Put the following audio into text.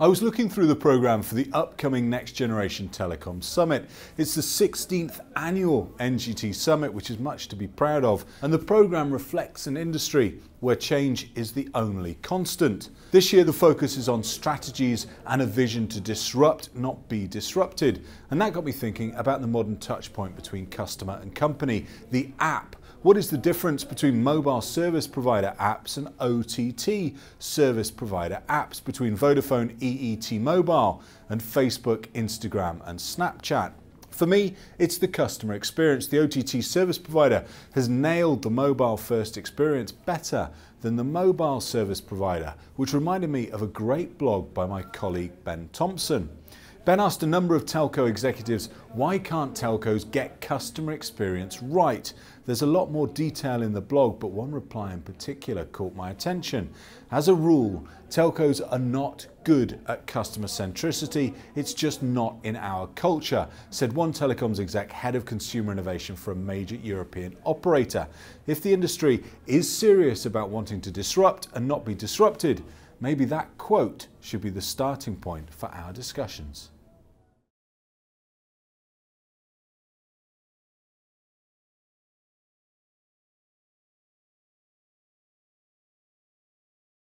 I was looking through the programme for the upcoming Next Generation Telecom Summit. It's the 16th annual NGT Summit, which is much to be proud of, and the programme reflects an industry where change is the only constant. This year, the focus is on strategies and a vision to disrupt, not be disrupted. And that got me thinking about the modern touchpoint between customer and company, the app what is the difference between mobile service provider apps and OTT service provider apps between Vodafone EE T-Mobile and Facebook, Instagram and Snapchat? For me, it's the customer experience. The OTT service provider has nailed the mobile first experience better than the mobile service provider, which reminded me of a great blog by my colleague Ben Thompson. Ben asked a number of telco executives why can't telcos get customer experience right? There's a lot more detail in the blog, but one reply in particular caught my attention. As a rule, telcos are not good at customer centricity. It's just not in our culture, said one telecoms exec, head of consumer innovation for a major European operator. If the industry is serious about wanting to disrupt and not be disrupted, maybe that quote should be the starting point for our discussions.